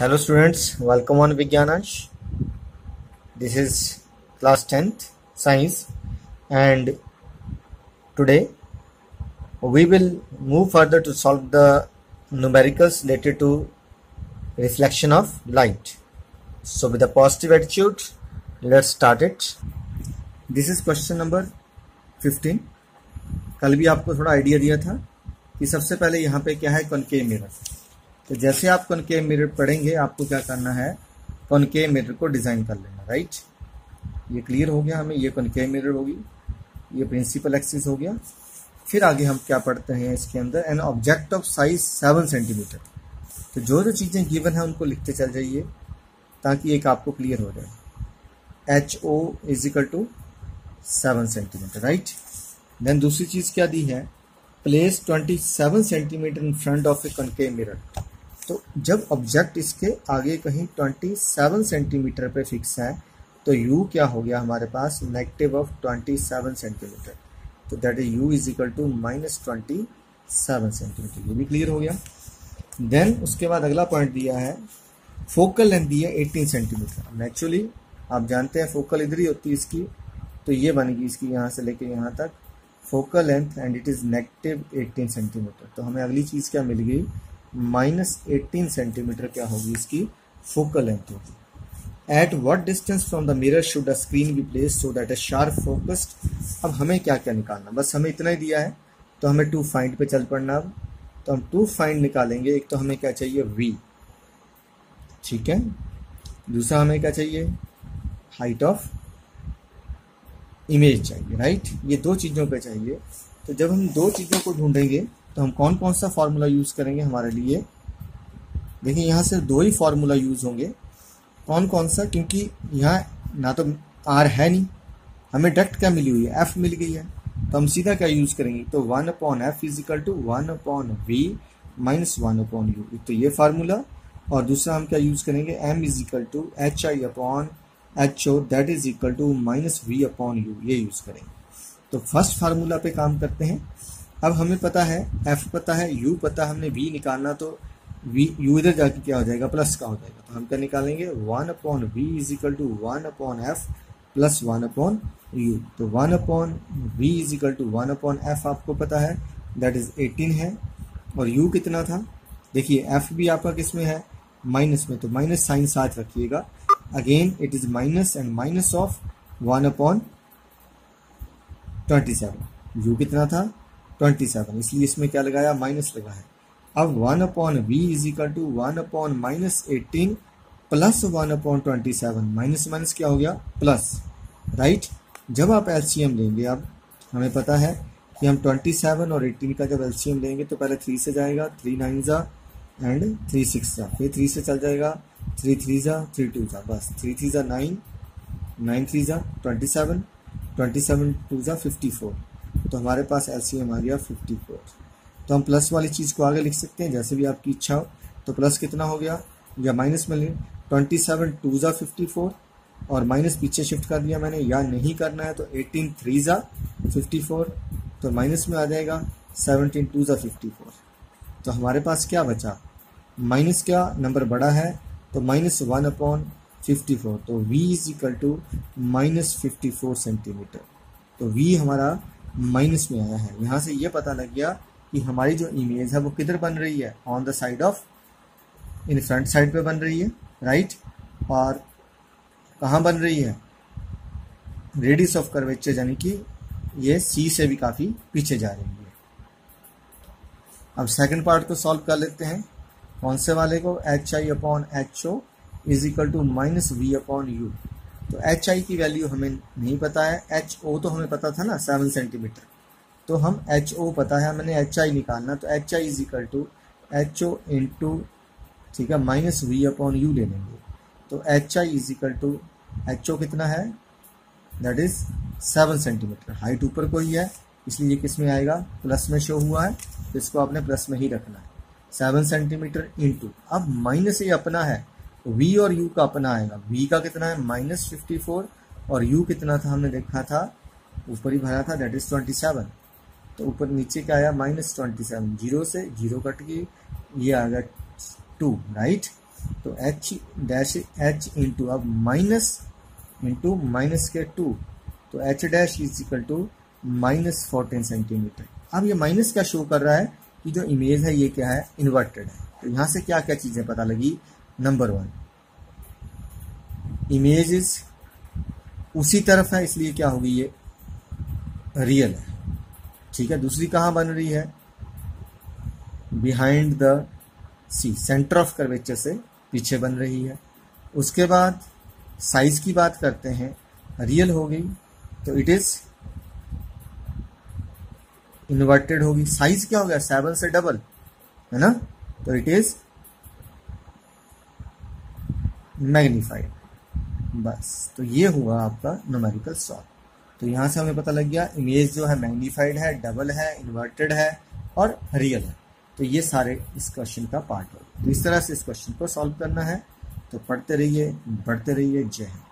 Hello students welcome on Vigyanansh this is class tenth science and today we will move further to solve the numericals related to reflection of light so with a positive attitude let's start it this is question number 15 कल भी आपको थोड़ा idea दिया था कि सबसे पहले यहाँ पे क्या है? कनके मेरा तो जैसे आप कॉनकेव मिरर पढ़ेंगे, आपको क्या करना है? कॉनकेव मिरर को डिज़ाइन कर लेना राइट ये क्लियर हो गया हमें, ये कॉनकेव मिरर होगी, ये प्रिंसिपल एक्सिस हो गया। फिर आगे हम क्या पढ़ते हैं इसके अंदर? An object of size seven centimetre तो जो जो चीज़ें गिवन है, उनको लिखते चल जाइए, ताकि एक आपको क्लियर हो जाए। H O is equal to seven centimetre right then दूसरी चीज़ क्या दी है? Place 27 centimetre in front of a concave mirror तो जब ऑब्जेक्ट इसके आगे कहीं 27 सेंटीमीटर पे फिक्स है तो यू क्या हो गया हमारे पास? नेगेटिव ऑफ़ 27 सेंटीमीटर तो that is U is equal to minus twenty seven centimetre ये भी क्लियर हो गया? देन उसके बाद अगला पॉइंट दिया है फोकल लेंथ दी है 18 सेंटीमीटर नेचुरली आप जानते हैं फोकल इधर ही होती है इसकी तो ये बनेगी इसकी यहाँ से लेके यहाँ तक. Focal length and it is negative 18 centimetre तो हमें अगली चीज़ क्या मिल गई? माइनस एटीन सेंटीमीटर क्या होगी इसकी फोकल लेंथ होगी। At what distance from the mirror should a screen be place so that a sharp focused अब हमें क्या क्या निकालना बस हमें इतना ही दिया है तो हमें टू फाइंड पे चल पड़ना अब। तो हम टू फाइंड निकालेंगे, एक तो हमें क्या चाहिए? वी ठीक है? दूसरा हमें क्या चाहिए? हाइट ऑफ़ इमेज चाहिए राइट ये दो चीज़ों पे चाहिए। तो जब हम दो चीज़ों को ढूंढेंगे तो हम कौन कौन सा फार्मूला यूज़ करेंगे हमारे लिए? देखिए, यहाँ से दो ही फार्मूला यूज़ होंगे। कौन कौन सा? क्योंकि यहाँ ना तो आर है नहीं। हमें डक्ट क्या मिली हुई है? एफ़ मिल गई है। तो हम सीधा क्या यूज़ करेंगे? तो one upon f equal to one upon v minus one upon u तो ये फार्मूला और दूसरा हम क्या यूज़ करेंगे? M is equal to h i upon h o that is equal to minus v upon u ये use करेंगे। तो फ़र्स्ट फार्मूला पे काम करते हैं। अब हमें पता है एफ़ पता है यू पता हमने वी निकालना तो वी यू इधर जाके क्या हो जाएगा प्लस का हो जाएगा। तो हम क्या निकालेंगे? One upon v is equal to one upon f plus one upon u तो one upon v is equal to one upon f आपको पता है दैट इज़ एटीन है। और यू कितना था? देखिए एफ़ भी आपका किसमें है? माइनस में। तो माइनस साइन साथ रखिएगा। Again it is minus and minus of one upon twenty seven u कितना था? 27 इसलिए इसमें क्या लगाया? माइनस लगा है अब 1 upon v is equal to one upon minus eighteen plus one upon twenty seven minus minus क्या हो गया? प्लस राइट जब आप एलसीएम लेंगे, अब हमें पता है कि हम 27 और 18 का जब एलसीएम लेंगे तो पहले थ्री से जाएगा थ्री नाइन जा एंड थ्री सिक्स जा। फिर थ्री से चल जाएगा थ्री थ्री ज़ा थ्री टू ज़ा। बस थ्री थ्री ज़ा नाइन नाइन थ्री ज़ा twenty seven twenty seven two ज़ा फिफ्टी फोर तो हमारे पास एल सी एम आ गया फिफ्टी फोर तो हम प्लस वाली चीज़ को आगे लिख सकते हैं, जैसे भी आपकी इच्छा हो। तो प्लस कितना हो गया? या माइनस में लें ट्वेंटी सेवन टू ज़ा फिफ्टी फोर और माइनस पीछे शिफ्ट कर दिया मैंने, या नहीं करना है तो एटीन थ्री ज़ा फिफ्टी फोर तो माइनस में आ जाएगा सेवनटीन टू ज़ा फिफ्टी फोर तो हमारे पास क्या बचा? माइनस क्या नंबर बड़ा है तो minus one upon fifty four तो v is equal to minus fifty four centimetre तो v हमारा माइनस में आया है। यहाँ से ये पता लग गया कि हमारी जो इमेज है वो किधर बन रही है? On the side of in front side पे बन रही है राइट और कहाँ बन रही है? रेडियस ऑफ़ कर्वेचर यानी कि ये सी से भी काफ़ी पीछे जा रही है। अब सेकंड पार्ट को सॉल्व कर लेते हैं। कौन से वाले को? H i upon h o is equal to minus v upon u तो एच आई की वैल्यू हमें नहीं पता है। एच ओ तो हमें पता था ना सेवन सेंटीमीटर तो हम एच ओ पता है मैंने एच आई निकालना तो h i is equal to h o into ठीक है माइनस वी अपॉन यू ले लेंगे। तो h i is equal to h o कितना है? That is seven centimetre height ऊपर को ही है इसलिए ये किसमें आएगा? प्लस में शो हुआ है तो इसको आपने प्लस में ही रखना है। सेवन सेंटीमीटर इंटू अब माइनस ये अपना है v और u का अपना आएगा। v का कितना है? Minus fifty four. और u कितना था? हमने देखा था, ऊपर ही भरा था डेट इज़ ट्वेंटी सेवन तो ऊपर नीचे क्या आया? माइनस ट्वेंटी सेवन ज़ीरो से ज़ीरो कट गई ये आ गया टू राइट तो एच डैश एच इंटू अब माइनस इंटू माइनस के टू तो h dash is equal to minus fourteen centimetre अब ये माइनस क्या शो कर रहा है? कि जो इमेज है, ये क्या है? इन्वर्टेड है। तो यहाँ से क्या क्या चीज़ें पता लगी? नंबर वन इमेज उसी तरफ़ है, इसलिए क्या होगी ये? रियल है। ठीक है, दूसरी कहाँ बन रही है? Behind the c centre of curvature से पीछे बन रही है। उसके बाद साइज़ की बात करते हैं। रियल हो गई तो इट इज़ इन्वर्टेड होगी साइज़ क्या हो गया? सेवन से डबल है ना? तो इट इज़ मैग्नीफाइड बस तो ये हुआ आपका नोमेरिकल सॉल्व तो यहाँ से हमें पता लग गया इमेज जो है मैग्नीफाइड है डबल है इन्वर्टेड है और रियल है. तो ये सारे इस क्वेश्चन का पार्ट हो तो इस तरह से इस क्वेश्चन को सॉल्व करना है. तो पढ़ते रहिए, बढ़ते रहिए. जय हिंद.